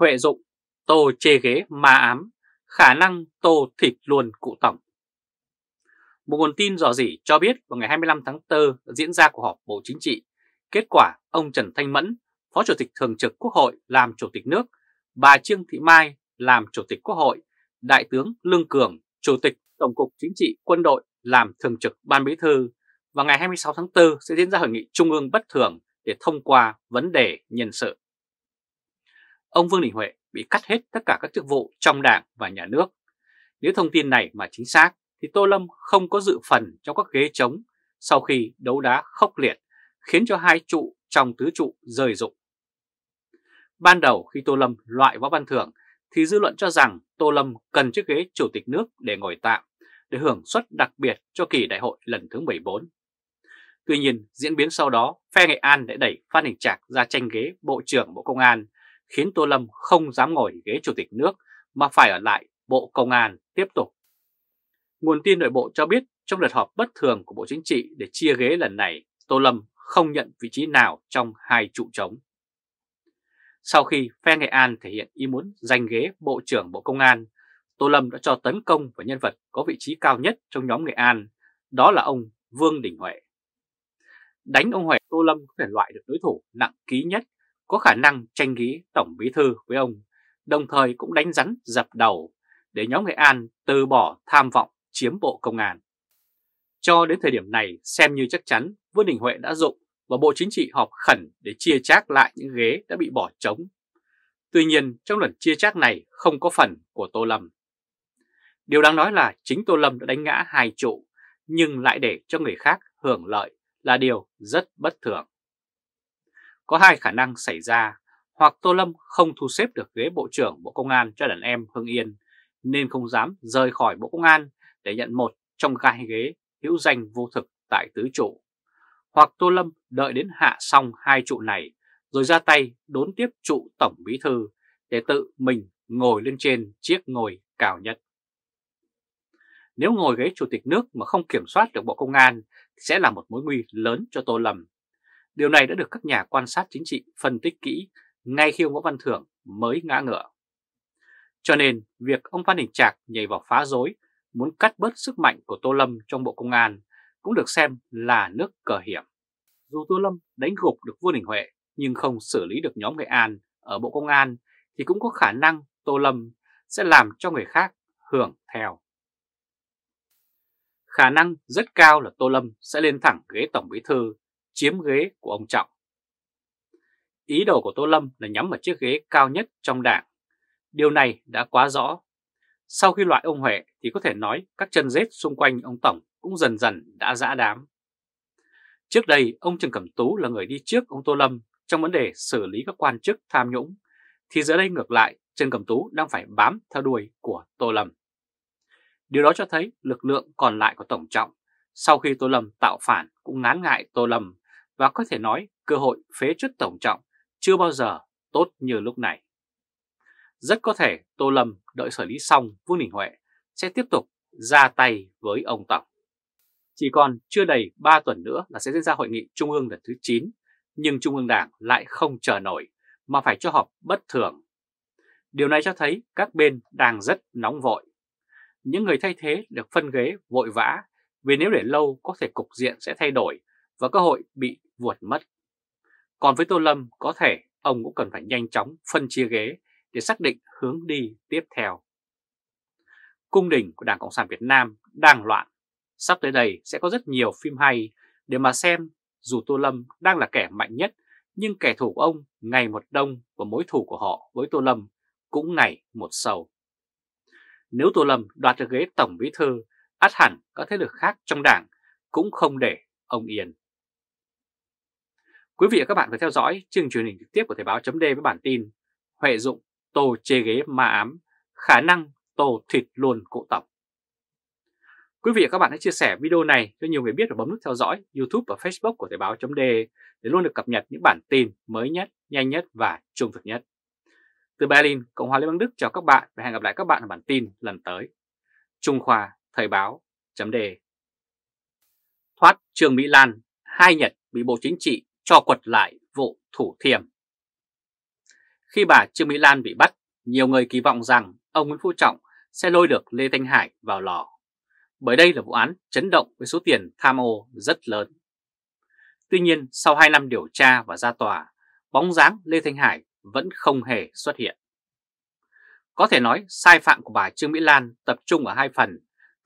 Huệ dụng, Tô chê ghế ma ám, khả năng Tô thịt luôn cụ tổng. Một nguồn tin rõ rỉ cho biết vào ngày 25 tháng 4 diễn ra cuộc họp Bộ Chính trị. Kết quả, ông Trần Thanh Mẫn, Phó Chủ tịch Thường trực Quốc hội làm Chủ tịch nước, bà Trương Thị Mai làm Chủ tịch Quốc hội, Đại tướng Lương Cường, Chủ tịch Tổng cục Chính trị Quân đội làm Thường trực Ban Bí thư. và ngày 26 tháng 4 sẽ diễn ra hội nghị Trung ương bất thường để thông qua vấn đề nhân sự. Ông Vương Đình Huệ bị cắt hết tất cả các chức vụ trong đảng và nhà nước. Nếu thông tin này mà chính xác thì Tô Lâm không có dự phần trong các ghế trống sau khi đấu đá khốc liệt khiến cho hai trụ trong tứ trụ rời rụng. Ban đầu khi Tô Lâm loại Võ Văn Thưởng thì dư luận cho rằng Tô Lâm cần chiếc ghế chủ tịch nước để ngồi tạm để hưởng suất đặc biệt cho kỳ đại hội lần thứ 14. Tuy nhiên, diễn biến sau đó, phe Nghệ An đã đẩy Phan Đình Trạc ra tranh ghế Bộ trưởng Bộ Công an, khiến Tô Lâm không dám ngồi ghế chủ tịch nước mà phải ở lại Bộ Công an tiếp tục. Nguồn tin nội bộ cho biết trong đợt họp bất thường của Bộ Chính trị để chia ghế lần này, Tô Lâm không nhận vị trí nào trong hai trụ trống. Sau khi phe Nghệ An thể hiện ý muốn giành ghế Bộ trưởng Bộ Công an, Tô Lâm đã cho tấn công vào nhân vật có vị trí cao nhất trong nhóm Nghệ An, đó là ông Vương Đình Huệ. Đánh ông Huệ, Tô Lâm có thể loại được đối thủ nặng ký nhất, có khả năng tranh nghĩ Tổng Bí Thư với ông, đồng thời cũng đánh rắn dập đầu để nhóm Nghệ An từ bỏ tham vọng chiếm Bộ Công an. Cho đến thời điểm này xem như chắc chắn Vương Đình Huệ đã dụng và Bộ Chính trị họp khẩn để chia chác lại những ghế đã bị bỏ trống. Tuy nhiên trong lần chia chác này không có phần của Tô Lâm. Điều đáng nói là chính Tô Lâm đã đánh ngã hai trụ nhưng lại để cho người khác hưởng lợi là điều rất bất thường. Có hai khả năng xảy ra, hoặc Tô Lâm không thu xếp được ghế Bộ trưởng Bộ Công an cho đàn em Hưng Yên, nên không dám rời khỏi Bộ Công an để nhận một trong hai ghế hữu danh vô thực tại tứ trụ. Hoặc Tô Lâm đợi đến hạ xong hai trụ này rồi ra tay đốn tiếp trụ Tổng Bí Thư để tự mình ngồi lên trên chiếc ngồi cao nhất. Nếu ngồi ghế chủ tịch nước mà không kiểm soát được Bộ Công an sẽ là một mối nguy lớn cho Tô Lâm. Điều này đã được các nhà quan sát chính trị phân tích kỹ ngay khi ông Võ Văn Thưởng mới ngã ngựa. Cho nên việc ông Phan Đình Trạc nhảy vào phá rối muốn cắt bớt sức mạnh của Tô Lâm trong Bộ Công an cũng được xem là nước cờ hiểm. Dù Tô Lâm đánh gục được Vương Đình Huệ nhưng không xử lý được nhóm Nghệ An ở Bộ Công an thì cũng có khả năng Tô Lâm sẽ làm cho người khác hưởng theo. Khả năng rất cao là Tô Lâm sẽ lên thẳng ghế Tổng Bí Thư, chiếm ghế của ông Trọng. Ý đồ của Tô Lâm là nhắm vào chiếc ghế cao nhất trong đảng. Điều này đã quá rõ. Sau khi loại ông Huệ thì có thể nói các chân rết xung quanh ông Tổng cũng dần dần đã dã đám. Trước đây, ông Trần Cẩm Tú là người đi trước ông Tô Lâm trong vấn đề xử lý các quan chức tham nhũng, thì giờ đây ngược lại, Trần Cẩm Tú đang phải bám theo đuôi của Tô Lâm. Điều đó cho thấy lực lượng còn lại của Tổng Trọng sau khi Tô Lâm tạo phản cũng ngán ngại Tô Lâm và có thể nói cơ hội phế chuất Tổng Trọng chưa bao giờ tốt như lúc này. Rất có thể Tô Lâm đợi xử lý xong Vương Đình Huệ sẽ tiếp tục ra tay với ông Tổng. Chỉ còn chưa đầy 3 tuần nữa là sẽ diễn ra hội nghị Trung ương lần thứ 9, nhưng Trung ương Đảng lại không chờ nổi mà phải cho họp bất thường. Điều này cho thấy các bên đang rất nóng vội. Những người thay thế được phân ghế vội vã vì nếu để lâu có thể cục diện sẽ thay đổi và cơ hội bị vuột mất. Còn với Tô Lâm có thể ông cũng cần phải nhanh chóng phân chia ghế để xác định hướng đi tiếp theo. Cung đình của Đảng Cộng sản Việt Nam đang loạn. Sắp tới đây sẽ có rất nhiều phim hay để mà xem dù Tô Lâm đang là kẻ mạnh nhất nhưng kẻ thù của ông ngày một đông và mối thù của họ với Tô Lâm cũng ngày một sâu. Nếu Tô Lâm đoạt được ghế Tổng Bí Thư, át hẳn các thế lực khác trong đảng cũng không để ông yên. Quý vị và các bạn vừa theo dõi chương truyền hình trực tiếp của Thời báo chấm với bản tin Huệ dụng Tô chê ghế ma ám, khả năng Tô thịt luôn cụ tổng. Quý vị và các bạn hãy chia sẻ video này cho nhiều người biết và bấm nút theo dõi YouTube và Facebook của Thời báo chấm để luôn được cập nhật những bản tin mới nhất, nhanh nhất và trung thực nhất. Từ Berlin, Cộng hòa Liên bang Đức chào các bạn và hẹn gặp lại các bạn ở bản tin lần tới. Trung Khoa Thời báo chấm đề Thoát Trương Mỹ Lan, hai Nhật bị Bộ Chính trị cho quật lại vụ Thủ Thiêm. Khi bà Trương Mỹ Lan bị bắt, nhiều người kỳ vọng rằng ông Nguyễn Phú Trọng sẽ lôi được Lê Thanh Hải vào lò. Bởi đây là vụ án chấn động với số tiền tham ô rất lớn. Tuy nhiên, sau 2 năm điều tra và ra tòa, bóng dáng Lê Thanh Hải vẫn không hề xuất hiện. Có thể nói sai phạm của bà Trương Mỹ Lan tập trung ở hai phần.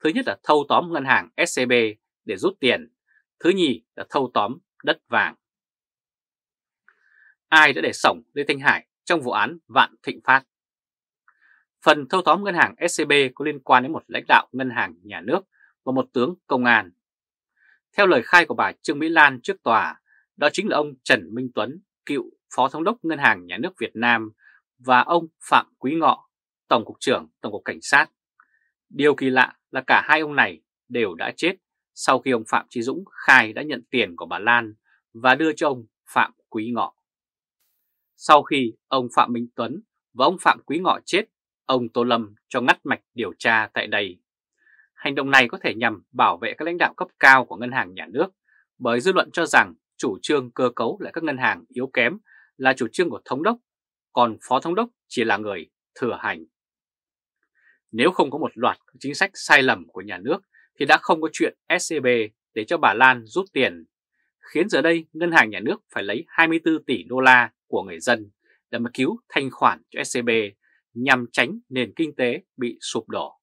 Thứ nhất là thâu tóm ngân hàng SCB để rút tiền. Thứ nhì là thâu tóm đất vàng. Ai đã để sổng Lê Thanh Hải trong vụ án Vạn Thịnh Phát? Phần thâu tóm ngân hàng SCB có liên quan đến một lãnh đạo ngân hàng nhà nước và một tướng công an. Theo lời khai của bà Trương Mỹ Lan trước tòa, đó chính là ông Trần Minh Tuấn, cựu Phó Thống đốc Ngân hàng Nhà nước Việt Nam và ông Phạm Quý Ngọ, Tổng cục trưởng Tổng cục Cảnh sát. Điều kỳ lạ là cả hai ông này đều đã chết sau khi ông Phạm Trí Dũng khai đã nhận tiền của bà Lan và đưa cho ông Phạm Quý Ngọ. Sau khi ông Phạm Minh Tuấn và ông Phạm Quý Ngọ chết, ông Tô Lâm cho ngắt mạch điều tra tại đây. Hành động này có thể nhằm bảo vệ các lãnh đạo cấp cao của ngân hàng nhà nước bởi dư luận cho rằng chủ trương cơ cấu lại các ngân hàng yếu kém là chủ trương của thống đốc, còn phó thống đốc chỉ là người thừa hành. Nếu không có một loạt chính sách sai lầm của nhà nước thì đã không có chuyện SCB để cho bà Lan rút tiền, khiến giờ đây ngân hàng nhà nước phải lấy 24 tỷ đô la của người dân để mà cứu thanh khoản cho SCB nhằm tránh nền kinh tế bị sụp đổ.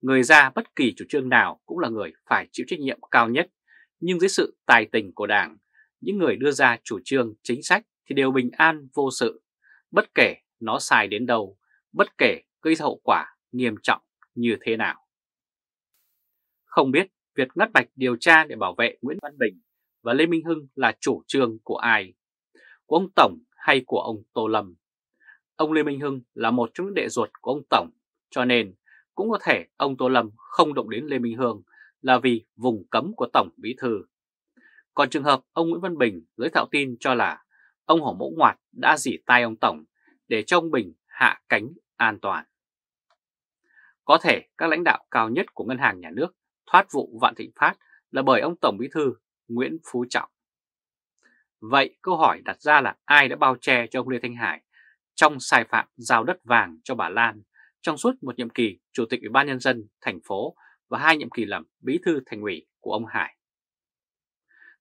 Người ra bất kỳ chủ trương nào cũng là người phải chịu trách nhiệm cao nhất, nhưng dưới sự tài tình của Đảng, những người đưa ra chủ trương chính sách thì đều bình an vô sự, bất kể nó sai đến đâu, bất kể gây hậu quả nghiêm trọng như thế nào. Không biết việc ngắt bạch điều tra để bảo vệ Nguyễn Văn Bình và Lê Minh Hưng là chủ trương của ai? Của ông Tổng hay của ông Tô Lâm? Ông Lê Minh Hưng là một trong những đệ ruột của ông Tổng, cho nên cũng có thể ông Tô Lâm không động đến Lê Minh Hương là vì vùng cấm của Tổng Bí Thư. Còn trường hợp ông Nguyễn Văn Bình giới thạo tin cho là ông Hổ Mẫu Ngoạt đã dỉ tai ông Tổng để cho ông Bình hạ cánh an toàn. Có thể các lãnh đạo cao nhất của ngân hàng nhà nước thoát vụ Vạn Thịnh Phát là bởi ông Tổng Bí Thư Nguyễn Phú Trọng. Vậy câu hỏi đặt ra là ai đã bao che cho ông Lê Thanh Hải trong sai phạm giao đất vàng cho bà Lan trong suốt một nhiệm kỳ Chủ tịch Ủy ban Nhân dân thành phố và hai nhiệm kỳ làm bí thư thành ủy của ông Hải.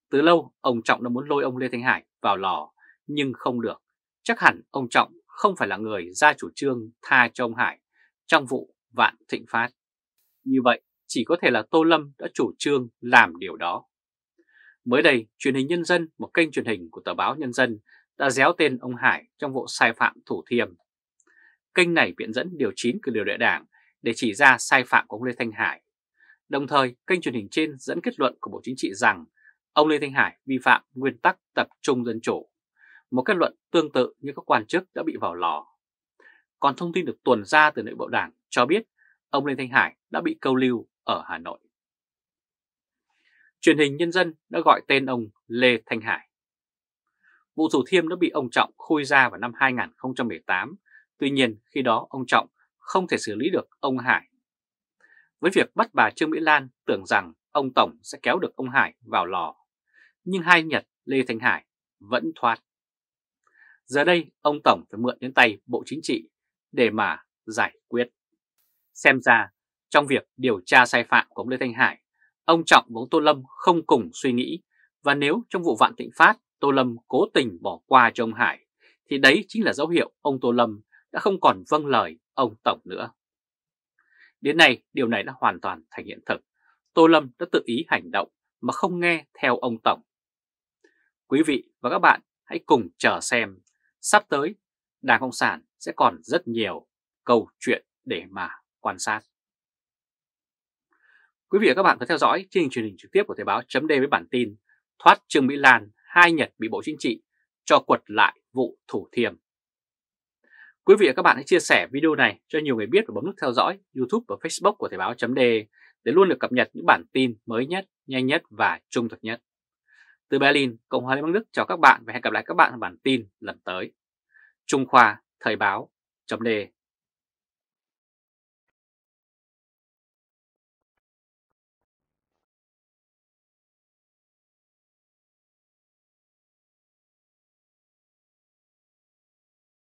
Từ lâu, ông Trọng đã muốn lôi ông Lê Thanh Hải vào lò, nhưng không được. Chắc hẳn ông Trọng không phải là người ra chủ trương tha cho ông Hải trong vụ Vạn Thịnh Phát. Như vậy, chỉ có thể là Tô Lâm đã chủ trương làm điều đó. Mới đây, truyền hình Nhân dân, một kênh truyền hình của tờ báo Nhân dân, đã déo tên ông Hải trong vụ sai phạm Thủ Thiêm. Kênh này viện dẫn điều 9 của điều đại đảng để chỉ ra sai phạm của ông Lê Thanh Hải. Đồng thời, kênh truyền hình trên dẫn kết luận của Bộ Chính trị rằng ông Lê Thanh Hải vi phạm nguyên tắc tập trung dân chủ, một kết luận tương tự như các quan chức đã bị vào lò. Còn thông tin được tuần ra từ nội bộ đảng cho biết ông Lê Thanh Hải đã bị câu lưu ở Hà Nội. Truyền hình Nhân dân đã gọi tên ông Lê Thanh Hải. Vụ Thủ Thiêm đã bị ông Trọng khui ra vào năm 2018, tuy nhiên khi đó ông Trọng không thể xử lý được ông Hải. Với việc bắt bà Trương Mỹ Lan tưởng rằng ông Tổng sẽ kéo được ông Hải vào lò, nhưng hai Nhật Lê Thanh Hải vẫn thoát. Giờ đây ông Tổng phải mượn đến tay Bộ Chính trị để mà giải quyết. Xem ra trong việc điều tra sai phạm của ông Lê Thanh Hải, ông Trọng và ông Tô Lâm không cùng suy nghĩ và nếu trong vụ vạn thịnh phát, Tô Lâm cố tình bỏ qua cho ông Hải, thì đấy chính là dấu hiệu ông Tô Lâm đã không còn vâng lời ông Tổng nữa. Đến nay, điều này đã hoàn toàn thành hiện thực. Tô Lâm đã tự ý hành động mà không nghe theo ông Tổng. Quý vị và các bạn hãy cùng chờ xem sắp tới, Đảng Cộng sản sẽ còn rất nhiều câu chuyện để mà quan sát. Quý vị và các bạn có theo dõi chương trình truyền hình trực tiếp của Thời báo chấm với bản tin Thoát Trương Mỹ Lan, hai Nhật bị Bộ Chính trị cho quật lại vụ Thủ Thiêm. Quý vị và các bạn hãy chia sẻ video này cho nhiều người biết và bấm nút theo dõi YouTube và Facebook của Thời báo chấm để luôn được cập nhật những bản tin mới nhất, nhanh nhất và trung thực nhất. Từ Berlin, Cộng hòa Liên bang Đức chào các bạn và hẹn gặp lại các bạn ở bản tin lần tới. Trung Khoa Thời báo chấm